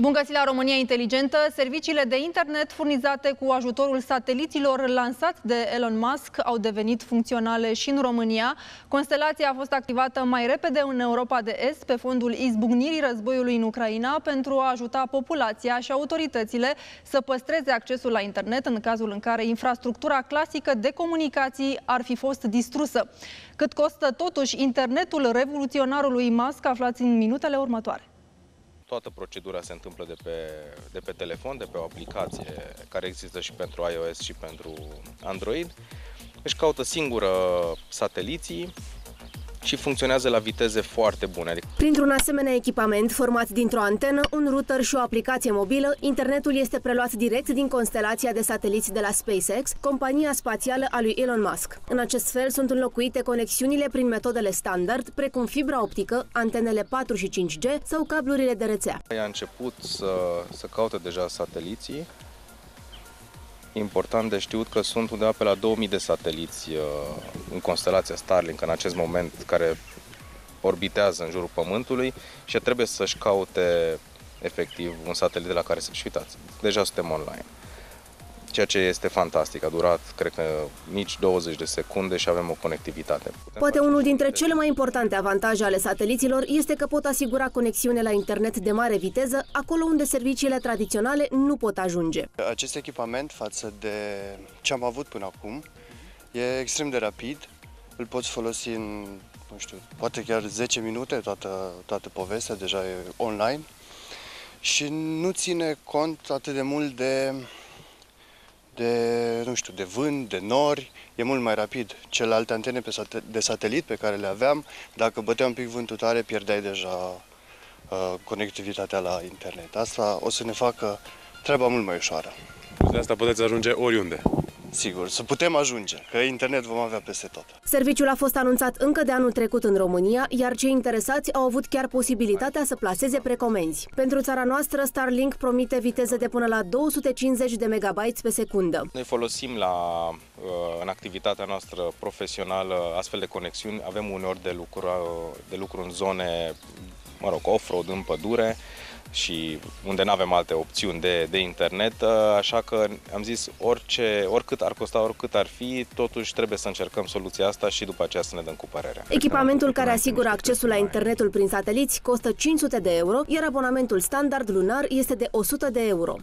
Bun găsit la România Inteligentă! Serviciile de internet furnizate cu ajutorul sateliților lansați de Elon Musk au devenit funcționale și în România. Constelația a fost activată mai repede în Europa de Est pe fondul izbucnirii războiului în Ucraina pentru a ajuta populația și autoritățile să păstreze accesul la internet în cazul în care infrastructura clasică de comunicații ar fi fost distrusă. Cât costă totuși internetul revoluționarului Musk, aflați în minutele următoare. Toată procedura se întâmplă de pe, de pe telefon, de pe o aplicație care există și pentru iOS și pentru Android. Își caută singură sateliții, și funcționează la viteze foarte bune. Printr-un asemenea echipament format dintr-o antenă, un router și o aplicație mobilă, internetul este preluat direct din constelația de sateliți de la SpaceX, compania spațială a lui Elon Musk. În acest fel sunt înlocuite conexiunile prin metodele standard, precum fibra optică, antenele 4 și 5G sau cablurile de rețea. A început să, să caute deja sateliții important de știut că sunt undeva pe la 2000 de sateliți uh, în constelația Starlink în acest moment care orbitează în jurul Pământului și trebuie să-și caute efectiv un satelit de la care să-și uitați. Deja suntem online ceea ce este fantastic. A durat, cred că, nici 20 de secunde și avem o conectivitate. Putem Poate unul dintre cele mai importante avantaje ale sateliților este că pot asigura conexiune la internet de mare viteză, acolo unde serviciile tradiționale nu pot ajunge. Acest echipament, față de ce am avut până acum, e extrem de rapid. Îl poți folosi în, nu știu, poate chiar 10 minute, toată, toată povestea deja e online și nu ține cont atât de mult de de, nu știu, de vânt, de nori, e mult mai rapid. Celelalte antene pe sat- de satelit pe care le aveam, dacă bătea un pic vântul tare, pierdeai deja uh, conectivitatea la internet. Asta o să ne facă treaba mult mai ușoară. De asta puteți ajunge oriunde. Sigur, să putem ajunge, că internet vom avea peste tot. Serviciul a fost anunțat încă de anul trecut în România, iar cei interesați au avut chiar posibilitatea să placeze precomenzi. Pentru țara noastră, Starlink promite viteze de până la 250 de megabytes pe secundă. Noi folosim la, uh, în activitatea noastră profesională astfel de conexiuni. Avem uneori de lucru, uh, de lucru în zone, mă rog, off-road, în pădure, și unde nu avem alte opțiuni de, de internet, ă, așa că am zis orice, oricât ar costa, oricât ar fi, totuși trebuie să încercăm soluția asta și după aceea să ne dăm cu părerea. Echipamentul care asigură accesul la internetul prin sateliți costă 500 de euro, iar abonamentul standard lunar este de 100 de euro.